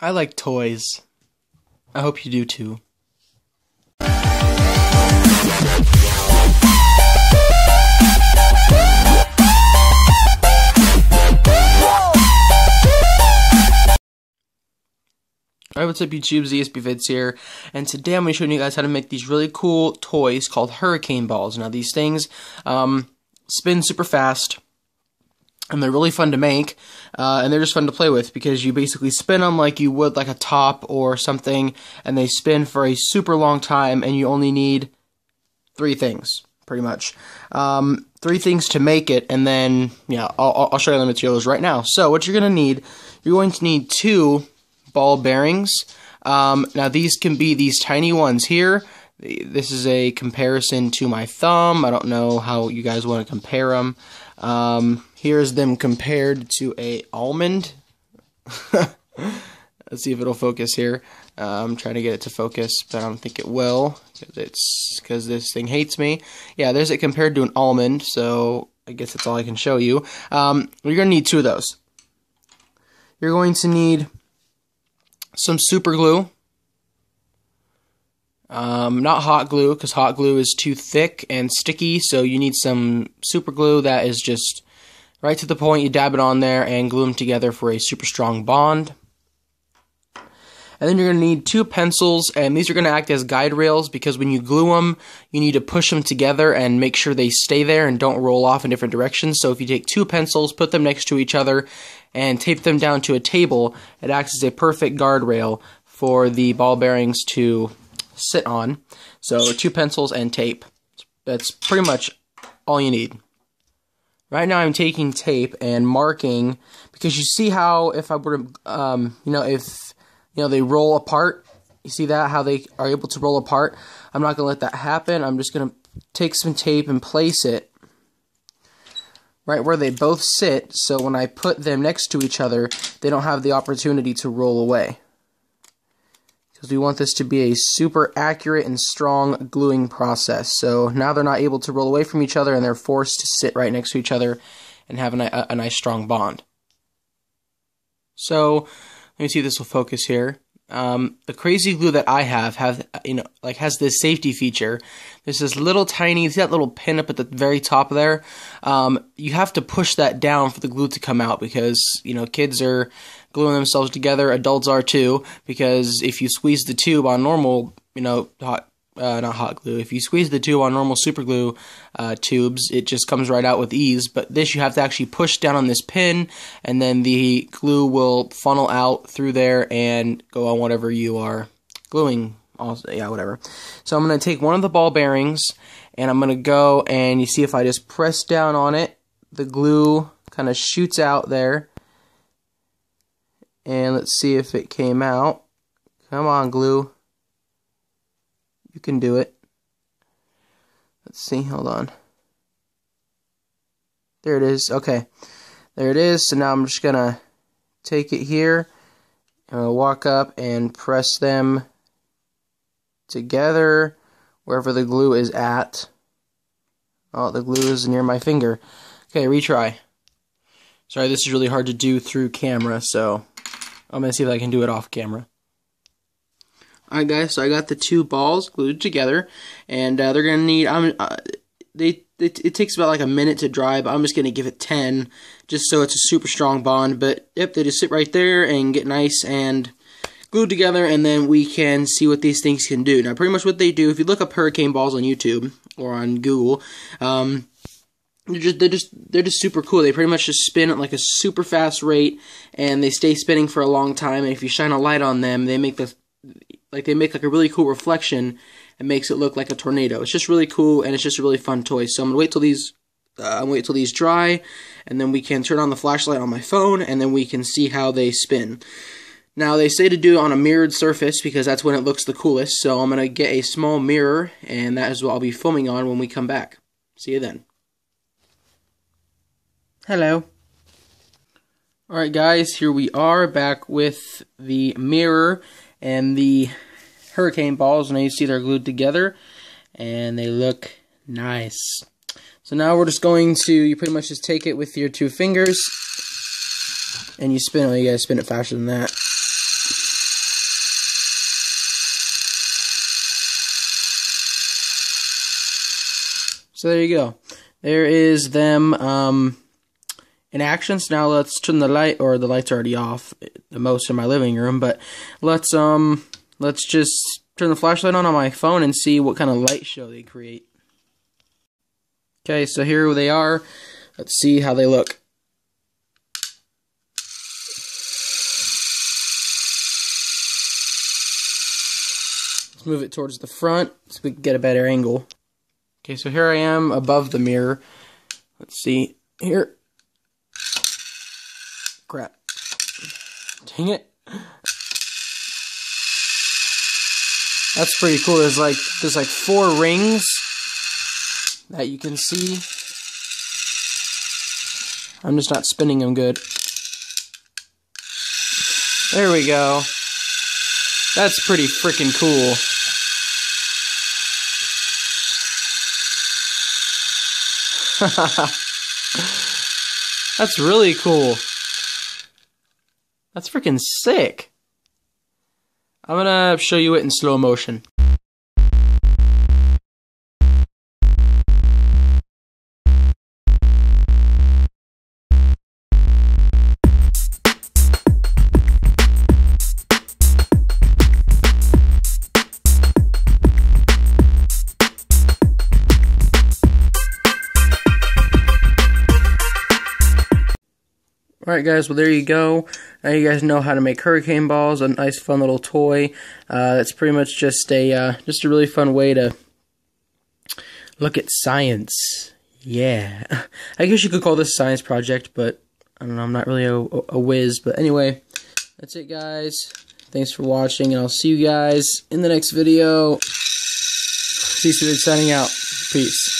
I like toys. I hope you do too. Alright, what's up YouTube, ZSB Vids here, and today I'm going to show you guys how to make these really cool toys called hurricane balls. Now these things um, spin super fast, and they're really fun to make, uh, and they're just fun to play with because you basically spin them like you would like a top or something, and they spin for a super long time, and you only need three things, pretty much. Um, three things to make it, and then, yeah, I'll, I'll show you the materials right now. So what you're going to need, you're going to need two ball bearings. Um, now these can be these tiny ones here. This is a comparison to my thumb. I don't know how you guys want to compare them. Um, here's them compared to a almond. Let's see if it'll focus here. Uh, I'm trying to get it to focus, but I don't think it will because it's because this thing hates me. Yeah, there's it compared to an almond. So I guess that's all I can show you. Um, you're gonna need two of those. You're going to need some super glue. Um, not hot glue, because hot glue is too thick and sticky, so you need some super glue that is just right to the point. You dab it on there and glue them together for a super strong bond. And then you're going to need two pencils, and these are going to act as guide rails because when you glue them, you need to push them together and make sure they stay there and don't roll off in different directions. So if you take two pencils, put them next to each other, and tape them down to a table, it acts as a perfect guardrail for the ball bearings to sit on. So two pencils and tape. That's pretty much all you need. Right now I'm taking tape and marking because you see how if I were to, um, you know, if you know, they roll apart. You see that, how they are able to roll apart? I'm not going to let that happen. I'm just going to take some tape and place it right where they both sit, so when I put them next to each other, they don't have the opportunity to roll away. Because we want this to be a super accurate and strong gluing process. So now they're not able to roll away from each other, and they're forced to sit right next to each other and have a, a, nice strong bond. So let me see if this will focus here. Um, the crazy glue that I have have you know like has this safety feature. There's this little tiny see that little pin up at the very top there. Um, you have to push that down for the glue to come out because you know kids are gluing themselves together. Adults are too because if you squeeze the tube on normal you know hot uh, not hot glue. If you squeeze the tube on normal super glue uh, tubes, it just comes right out with ease. But this, you have to actually push down on this pin, and then the glue will funnel out through there and go on whatever you are gluing. Also, yeah, whatever. So I'm going to take one of the ball bearings, and I'm going to go and you see if I just press down on it, the glue kind of shoots out there. And let's see if it came out. Come on, glue. You can do it. Let's see, hold on. There it is. Okay. There it is. So now I'm just going to take it here. And I'll walk up and press them together wherever the glue is at. Oh, the glue is near my finger. Okay, retry. Sorry, this is really hard to do through camera, so I'm going to see if I can do it off camera. Alright guys, so I got the two balls glued together, and uh, they're gonna need. I'm. Uh, they, it, it takes about like a minute to dry, but I'm just gonna give it 10, just so it's a super strong bond. But yep, they just sit right there and get nice and glued together, and then we can see what these things can do. Now, pretty much what they do, if you look up hurricane balls on YouTube or on Google, um, they're just they're just they're just super cool. They pretty much just spin at like a super fast rate, and they stay spinning for a long time. And if you shine a light on them, they make the like they make like a really cool reflection and makes it look like a tornado. It's just really cool and it's just a really fun toy. So I'm gonna wait till these uh, wait till these dry and then we can turn on the flashlight on my phone and then we can see how they spin. Now they say to do it on a mirrored surface because that's when it looks the coolest. So I'm gonna get a small mirror and that is what I'll be filming on when we come back. See you then. Hello. Alright guys, here we are back with the mirror and the hurricane balls. Now you see they're glued together and they look nice. So now we're just going to, you pretty much just take it with your two fingers and you spin it. You gotta spin it faster than that. So there you go. There is them. Um, in action. So now let's turn the light, or the light's already off, the most in my living room. But let's um, let's just turn the flashlight on on my phone and see what kind of light show they create. Okay, so here they are. Let's see how they look. Let's move it towards the front so we can get a better angle. Okay, so here I am above the mirror. Let's see. Here. Crap. Dang it. That's pretty cool. There's like there's like four rings that you can see. I'm just not spinning them good. There we go. That's pretty freaking cool. That's really cool. That's freaking sick. I'm gonna show you it in slow motion. Alright guys, well there you go. Now you guys know how to make hurricane balls, a nice fun little toy. Uh, it's pretty much just a uh, just a really fun way to look at science. Yeah. I guess you could call this a science project, but I don't know, I'm not really a, a whiz. But anyway, that's it guys. Thanks for watching, and I'll see you guys in the next video. ZSB Vids signing out. Peace.